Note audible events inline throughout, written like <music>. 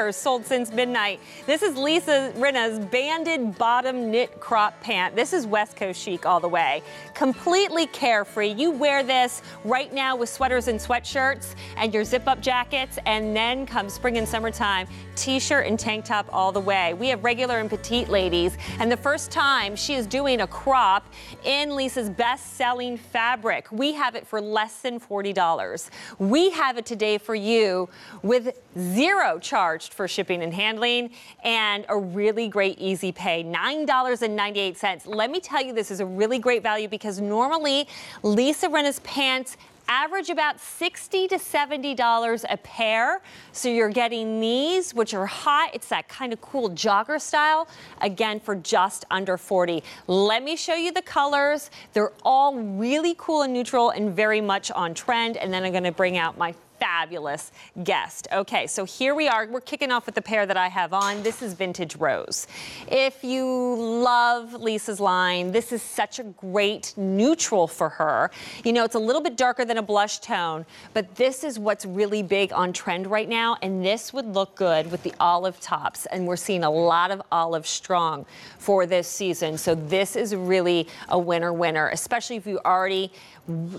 pairs sold since midnight. This is Lisa Rinna's banded bottom knit crop pant. This is West Coast chic all the way. Completely carefree. You wear this right now with sweaters and sweatshirts and your zip up jackets, and then come spring and summertime, t shirt and tank top all the way. We have regular and petite ladies, and the first time she is doing a crop in Lisa's best selling fabric. We have it for less than $40. We have it today for you with zero for shipping and handling and a really great easy pay $9.98. Let me tell you, this is a really great value because normally Lisa Rinna's pants average about 60 to 70 dollars a pair. So you're getting these which are hot. It's that kind of cool jogger style again for just under 40 let me show you the colors. They're all really cool and neutral and very much on trend. And then i'm going to bring out my fabulous guest. Okay, so here we are. We're kicking off with the pair that I have on. This is Vintage Rose. If you love Lisa's line, this is such a great neutral for her. You know, it's a little bit darker than a blush tone, but this is what's really big on trend right now, and this would look good with the olive tops. And we're seeing a lot of olive strong for this season. So this is really a winner winner, especially if you already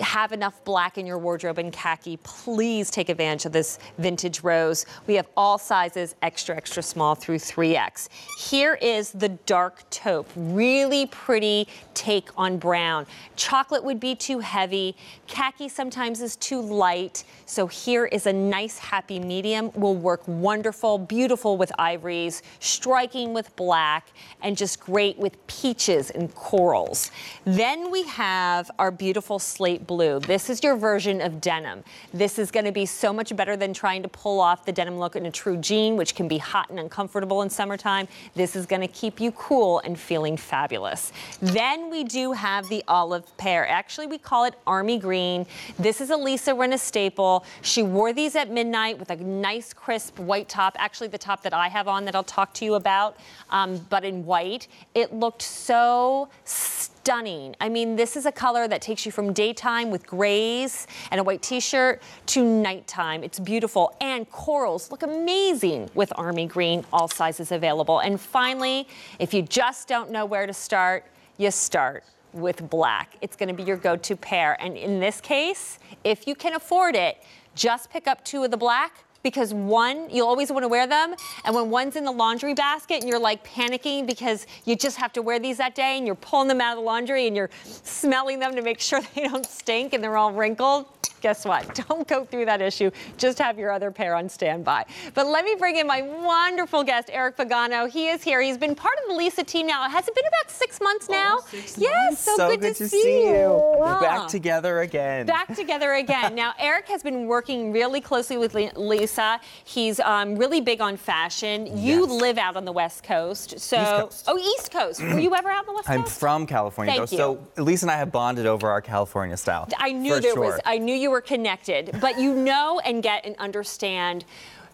have enough black in your wardrobe and khaki, please take advantage of this vintage rose. We have all sizes, extra, extra small through 3X. Here is the dark taupe, really pretty take on brown. Chocolate would be too heavy. Khaki sometimes is too light. So here is a nice happy medium. Will work wonderful, beautiful with ivories, striking with black, and just great with peaches and corals. Then we have our beautiful slate blue. This is your version of denim. This is going to be so much better than trying to pull off the denim look in a true jean, which can be hot and uncomfortable in summertime. This is going to keep you cool and feeling fabulous. Then we do have the olive pair. Actually, we call it army green. This is a Lisa Rinna staple. She wore these at midnight with a nice crisp white top. Actually, the top that I have on that I'll talk to you about, um, but in white. It looked so stunning. I mean, this is a color that takes you from daytime with grays and a white t-shirt to nighttime. It's beautiful. And corals look amazing with army green, all sizes available. And finally, if you just don't know where to start, you start with black. It's going to be your go to pair. And in this case, if you can afford it, just pick up two of the black because one, you'll always want to wear them. And when one's in the laundry basket and you're like panicking because you just have to wear these that day and you're pulling them out of the laundry and you're smelling them to make sure <laughs> they don't stink and they're all wrinkled, guess what? <laughs> Don't go through that issue. Just have your other pair on standby. But let me bring in my wonderful guest, Eric Pagano. He is here. He's been part of the Lisa team now. Has it been about six months now? Oh, six yes, months. so, so good, good, to, see you. We're Ah. back together again. Back together again. <laughs> Now, Eric has been working really closely with Lisa. He's um, really big on fashion. You Yes. live out on the West Coast, so East Coast. oh, East Coast. Were you ever out on the West Coast? I'm from California, Thank though, so Lisa and I have bonded over our California style. I knew there sure. was. I knew you were connected, but you know and get and understand.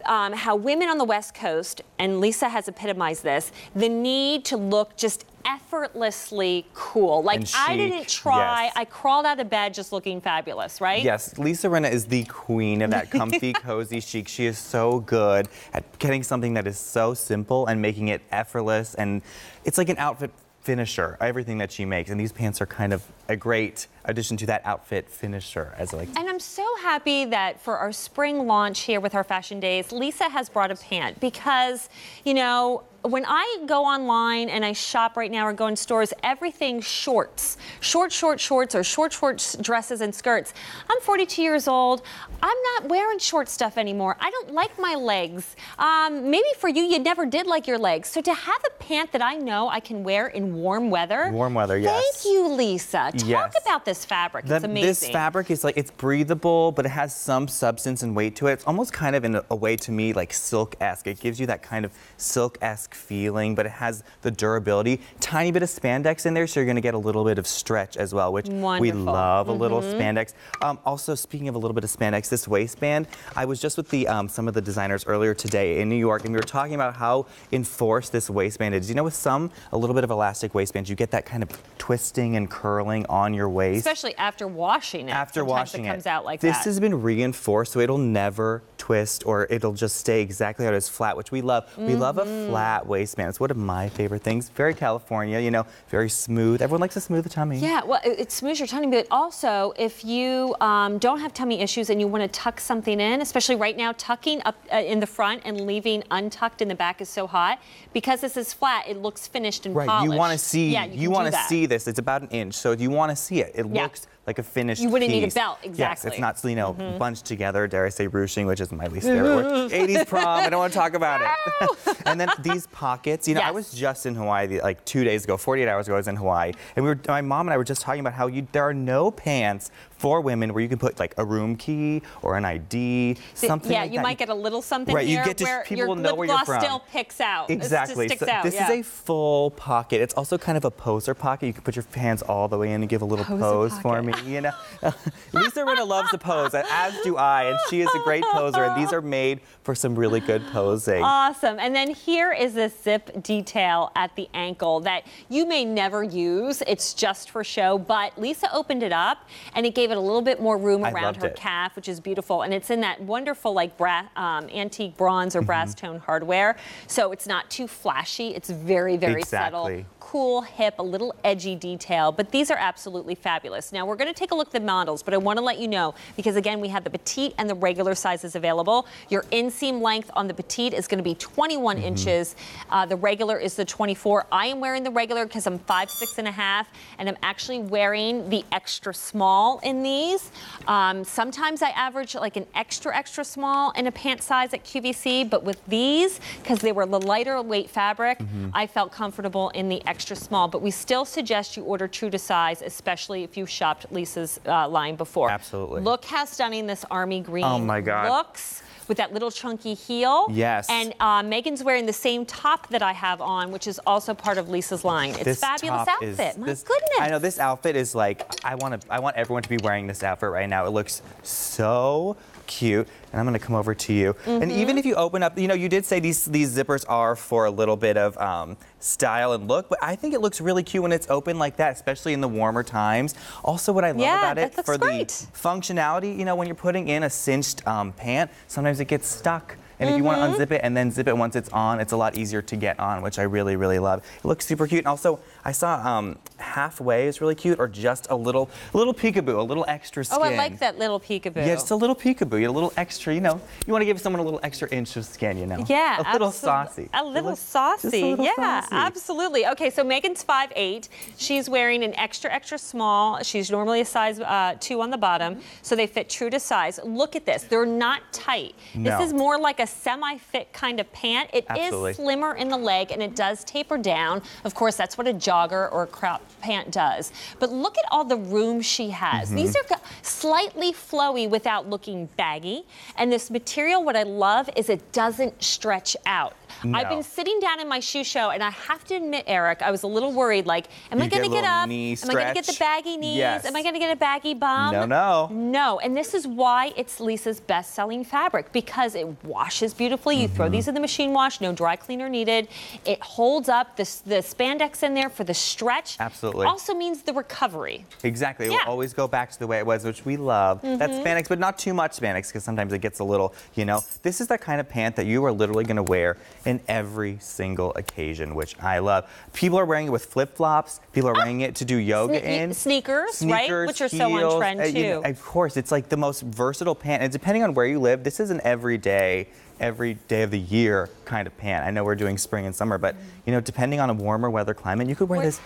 Um, how women on the West Coast, and Lisa has epitomized this, the need to look just effortlessly cool. Like I didn't try, yes. I crawled out of bed just looking fabulous, right? Yes, Lisa Rinna is the queen of that comfy, <laughs> cozy chic. She is so good at getting something that is so simple and making it effortless. And it's like an outfit finisher, everything that she makes. And these pants are kind of a great addition to that outfit finisher, as I like And I'm so happy that for our spring launch here with our fashion days, Lisa has brought a pant because, you know, when I go online and I shop right now or go in stores, everything shorts, short, short shorts or short, short dresses and skirts. I'm 42 years old. I'm not wearing short stuff anymore. I don't like my legs. Um, maybe for you, you never did like your legs. So to have a pant that I know I can wear in warm weather. Warm weather, yes. Thank you, Lisa. Talk Yes. about this fabric. The- it's amazing. This fabric is like it's breathable, but it has some substance and weight to it. It's almost kind of in a, a way to me like silk-esque. It gives you that kind of silk-esque feeling, but it has the durability. Tiny bit of spandex in there, so you're going to get a little bit of stretch as well, which we Wonderful. love a little spandex. Um, also, speaking of a little bit of spandex, this waistband. I was just with the um, some of the designers earlier today in New York, and we were talking about how enforced this waistband You know, with some a little bit of elastic waistbands, you get that kind of twisting and curling on your waist Especially after washing it. after Sometimes washing it comes it. out like this that. has been reinforced, so it'll never twist or it'll just stay exactly how it is flat, which we love. We love a Mm-hmm. flat waistband. It's one of my favorite things. Very California, you know, very smooth. Everyone likes a smooth tummy. Yeah, well, it, it smooths your tummy, but also if you um, don't have tummy issues and you want to tuck something in, especially right now, tucking up uh, in the front and leaving untucked in the back is so hot. Because this is flat, it looks finished and Right, polished. you want to see Yeah, you, do want to see this. It's about an inch, so you want to see it. It Yeah. looks like a finished You wouldn't need a belt, exactly. Mm-hmm. it's not you know bunched together. Dare I say ruching, which is my least favorite word. <laughs> 80s prom. I don't want to talk about it. <laughs> <laughs> and then these pockets. You know, I was just in Hawaii the- like two days ago, 48 hours ago. I was in Hawaii, and we were my mom and I were just talking about how you there are no pants for women where you can put like a room key or an ID, something yeah, like you that. might get a little something Right, you get to- where people your will know lip where you're gloss from. still picks out. Exactly. sticks So out. this yeah. is a full pocket. It's also kind of a poser pocket. You can put your hands all the way in and give a little Poser pose for me. Pocket. You know, <laughs> Lisa Rinna loves to pose, as do I, and she is a great poser. And these are made for some really good posing. Awesome. And then here is this zip detail at the ankle that you may never use. It's just for show, but Lisa opened it up and it gave it a little bit more room I around loved her it. calf, which is beautiful. And it's in that wonderful like um, antique bronze or brass Mm-hmm. tone hardware. So it's not too flashy. It's very, very subtle. Cool, hip, a little edgy detail, but these are absolutely fabulous. Now we're going to take a look at the models, but I want to let you know because again we have the petite and the regular sizes available. Your inseam length on the petite is going to be 21 Mm-hmm. inches. Uh, the regular is the 24. I am wearing the regular because I'm five six and a half, and I'm actually wearing the extra small in these. Um, sometimes I average like an extra extra small in a pant size at QVC, but with these because they were the lighter weight fabric, Mm-hmm. I felt comfortable in the extra small. But we still suggest you order true to size, especially if you've shopped Lisa's uh, line before. Absolutely. Look how stunning this army green Oh my God. looks with that little chunky heel. Yes. And uh, Megan's wearing the same top that I have on, which is also part of Lisa's line. It's this fabulous outfit. Is, My this- goodness. I know this outfit is like I want to. I want everyone to be wearing this outfit right now. It looks so cute. And I'm going to come over to you. And Mm-hmm. even if you open up, you know, you did say these these zippers are for a little bit of um, style and look, but I think it looks really cute when it's open like that, especially in the warmer times. Also, what I love Yeah, about it for great. the functionality, you know, when you're putting in a cinched um, pant, sometimes it gets stuck. And if you want Mm-hmm. to unzip it and then zip it once it's on, it's a lot easier to get on, which I really, really love. It looks super cute. And also, I saw um, halfway is really cute, or just a little, a little peekaboo, a little extra skin. oh, I like that little peekaboo. Yeah, just a little peekaboo, a little extra. You know, you want to give someone a little extra inch of skin. You know. Yeah, a little saucy. A little Just saucy. a little yeah, saucy. absolutely. Okay, so Megan's 5'8". She's wearing an extra, extra small. She's normally a size uh, 2 on the bottom, so they fit true to size. Look at this. They're not tight. No. This is more like a semi-fit kind of pant. It is Absolutely. slimmer in the leg, and it does taper down. Of course, that's what a jogger or a crop pant does. But look at all the room she has. Mm-hmm. These are slightly flowy without looking baggy. And this material, what I love is it doesn't stretch out. I've been sitting down in my shoe show, and I have to admit, Eric, I was a little worried. Like, am I going to get up? Am I going to get the baggy knees? Yes. Am I going to get a baggy bum? No, no. No, and this is why it's Lisa's best-selling fabric because it washes beautifully. You Mm-hmm. throw these in the machine wash, no dry cleaner needed. It holds up. The, the spandex in there for the stretch. Absolutely. Also means the recovery. Exactly. It Yeah. Mm-hmm. will always go back to the way it was, which we love. That's spandex, but not too much spandex because sometimes it gets a little, you know. This is the kind of pant that you are literally going to wear in every single occasion, which I love. People are wearing it with flip flops. People are wearing it to do yoga Sne- in. sneakers, right? Which are so on heels, trend, uh, you know, too. of course, it's like the most versatile pant. And depending on where you live, this is an everyday, every day of the year kind of pant. I know we're doing spring and summer, but you know, depending on a warmer weather climate, you could wear this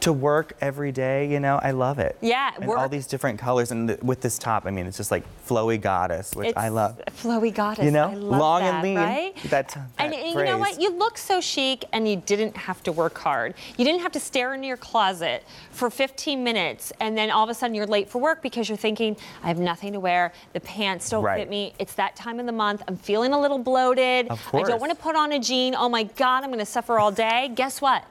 to work every day. You know, I love it. Yeah, and work- all these different colors, and th- with this top, I mean, it's just like flowy goddess, which It's I love. Flowy goddess. You know, I love long that, and lean. Right? That, that and, and you know what? You look so chic, and you didn't have to work hard. You didn't have to stare into your closet for 15 minutes, and then all of a sudden you're late for work because you're thinking, I have nothing to wear. The pants don't Right. fit me. It's that time of the month. I'm feeling a little bloated. Of I don't want to put on a jean. Oh my God, I'm going to suffer all day. Guess what?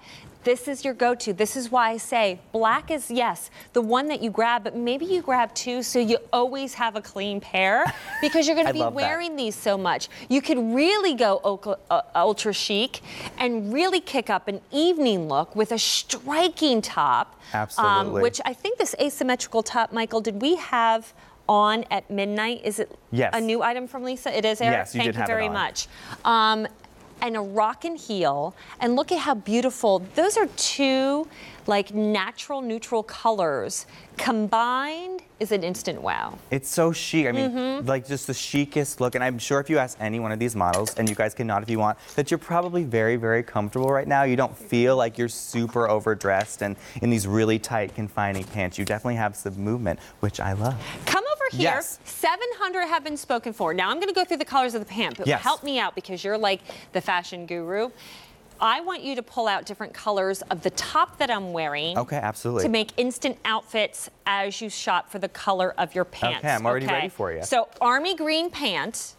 This is your go to. This is why I say black is, yes, the one that you grab, but maybe you grab two so you always have a clean pair <laughs> because you're going to be love that. wearing these so much. You could really go ultra, uh, chic and really kick up an evening look with a striking top. um, Absolutely. which I think this asymmetrical top, Michael, did we have on at midnight. Is it Yes. a new item from Lisa? It is, Eric? Yes, you Thank did you have it very on. much. Um, and a rock and heel. And look at how beautiful. Those are two like natural neutral colors combined is an instant wow. It's so chic. I mean, Mm-hmm. like just the chicest look. And I'm sure if you ask any one of these models, and you guys can nod if you want, that you're probably very, very comfortable right now. You don't feel like you're super overdressed and in these really tight, confining pants. You definitely have some movement, which I love. Come over here. Yes. 700 have been spoken for. Now I'm going to go through the colors of the pant, but Yes. help me out because you're like the fashion guru. I want you to pull out different colors of the top that I'm wearing. Okay, absolutely. To make instant outfits as you shop for the color of your pants. Okay, I'm already ready for you. So army green pant.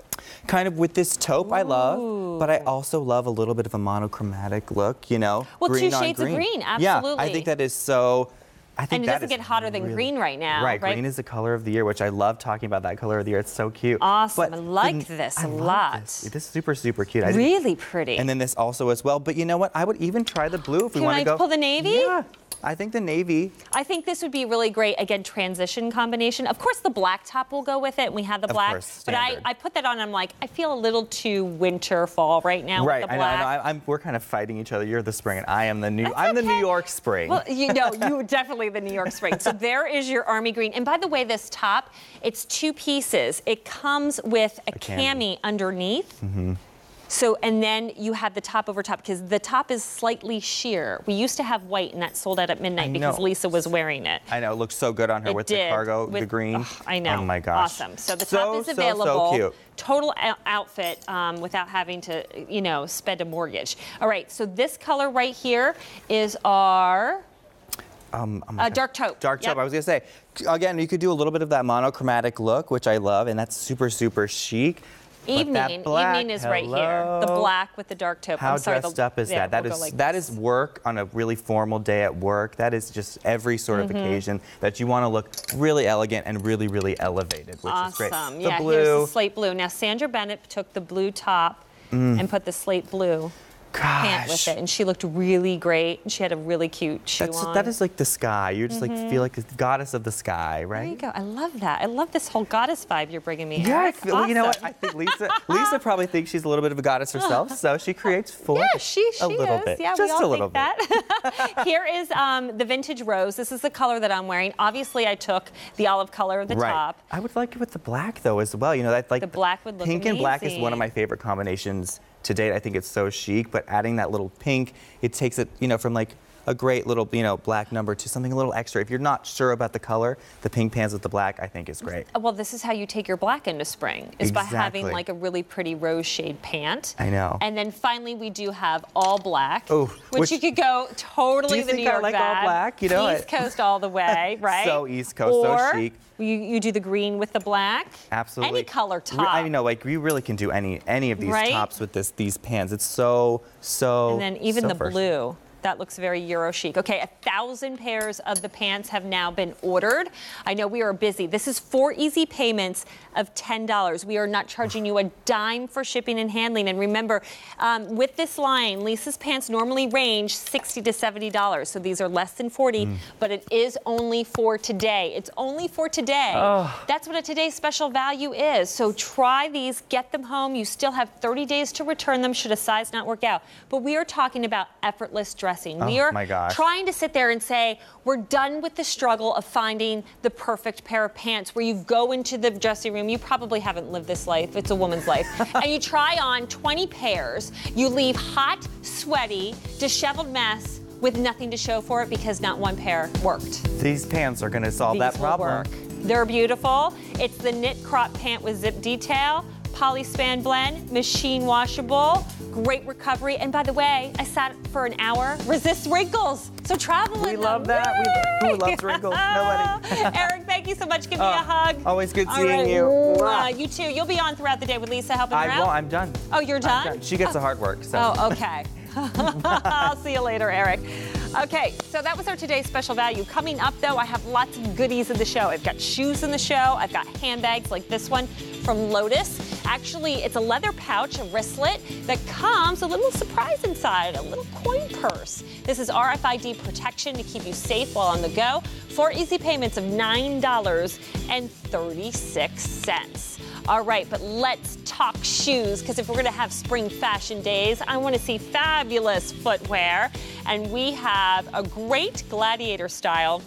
Kind of with this taupe, I love, but I also love a little bit of a monochromatic look. You know, Well, two green on shades of green, absolutely. Yeah, I think that is so. I think And it doesn't get hotter than green right now, Right, right? green is the color of the year, which I love talking about that color of the year. It's so cute. Awesome. But I like the- this I a lot. This. This is super, super cute. I Really pretty. And then this also as well. But you know what? I would even try the blue if we want to go. Can I pull the navy? Yeah, I think the navy. I think this would be really great. Again, transition combination. Of course, the black top will go with it. and We have the Of black, course, but I. I put that on. I'm like, I feel a little too winter fall right now right. with the I know. I know. I, I'm, we're kind of fighting each other. You're the spring, and I am the new. That's I'm the New. York spring. Well, you know, <laughs> you definitely the New York Spring. So there is your army green. And by the way, this top, it's two pieces. It comes with a, A cami. cami. underneath. Mm-hmm. So, and then you have the top over top because the top is slightly sheer. We used to have white and that sold out at midnight because. Lisa was wearing it. I know. It looks so good on her It with did, the cargo, the green. ugh, I know. Oh my gosh. Awesome. So the So, top is so, so available. cute. Total ou- outfit um, without having to, you know, spend a mortgage. All right. So this color right here is our Um, oh uh, dark taupe. Dark Yep. taupe. I was gonna say, again, you could do a little bit of that monochromatic look, which I love, and that's super, super chic. Evening. black, Evening is right here. The black with the dark taupe. How I'm sorry, dressed the, up is yeah, that? That we'll is like that is work on a really formal day at work. That is just every sort Mm-hmm. of occasion that you want to look really elegant and really, really elevated, which is great. Awesome. The yeah, blue. here's the slate blue. Now Sandra Bennett took the blue top and put the slate blue pant with. Gosh. it, and she looked really great. And she had a really cute shoe That's, on. that is like the sky. You just like feel like the goddess of the sky, There you right? go. I love that. I love this whole goddess vibe you're bringing me. Yeah, I Eric. feel, well, you know what? Awesome. I think Lisa <laughs> Lisa probably thinks she's a little bit of a goddess herself, so she <laughs> creates for Yeah, she, she a little is. bit, Yeah, just we all a little think bit. that. <laughs> Here is um, the vintage rose. This is the color that I'm wearing. Obviously, I took the olive color of the right. top. I would like it with the black though as well. You know, that like The black would look pink and black is one of amazing. my favorite combinations to date. I think it's so chic, but adding that little pink, it takes it, you know, from like a great little, you know, black number to something a little extra. If you're not sure about the color, the pink pants with the black, I think is great. Well, this is how you take your black into spring, is by having like a really pretty rose shade pant. I know. And then finally, we do have all black, Ooh, which, which- you could go totally the New I York like all vibe. black? You know, East I- Coast all the way, <laughs> right? So East Coast, so chic. You, you do the green with the black. Absolutely. Any color top. I know, like you really can do any any of these Right? tops with this these pants. It's so so. And then even so the versatile. blue. That looks very Euro chic. Okay, a thousand pairs of the pants have now been ordered. I know we are busy. This is four easy payments of $10. We are not charging you a dime for shipping and handling. And remember, um, with this line, Lisa's pants normally range 60 to $70. So these are less than 40, Mm. but it is only for today. It's only for today. That's what a today's special value is. So try these, get them home. You still have 30 days to return them should a size not work out. But we are talking about effortless dressing. Oh we Oh, are trying to sit there and say, we're done with the struggle of finding the perfect pair of pants where you go into the dressing room. You probably haven't lived this life, it's a woman's life. <laughs> and you try on 20 pairs. You leave hot, sweaty, disheveled mess with nothing to show for it because not one pair worked. These pants are going to solve that These will problem. work. They're beautiful. It's the knit crop pant with zip detail, polyspan blend, machine washable, great recovery. And by the way, I sat for an hour, resist wrinkles. So travel We in love them. that. We- who loves wrinkles? Nobody. <laughs> Eric, thank you so much. Give me Oh, a hug. always good All seeing right. you. Mwah. You too. You'll be on throughout the day with Lisa helping her out. won't. I'm done. Oh, you're I'm done? She gets the hard work. So. Oh, okay. <laughs> <laughs> I'll see you later, Eric. Okay, so that was our today's special value. Coming up, though, I have lots of goodies in the show. I've got shoes in the show. I've got handbags like this one from Lotus. Actually, it's a leather pouch, a wristlet that comes a little surprise inside, a little coin purse. This is RFID protection to keep you safe while on the go. Four easy payments of $9.36. All right, but let's talk shoes because if we're going to have spring fashion days, I want to see fabulous footwear. And we have a great gladiator style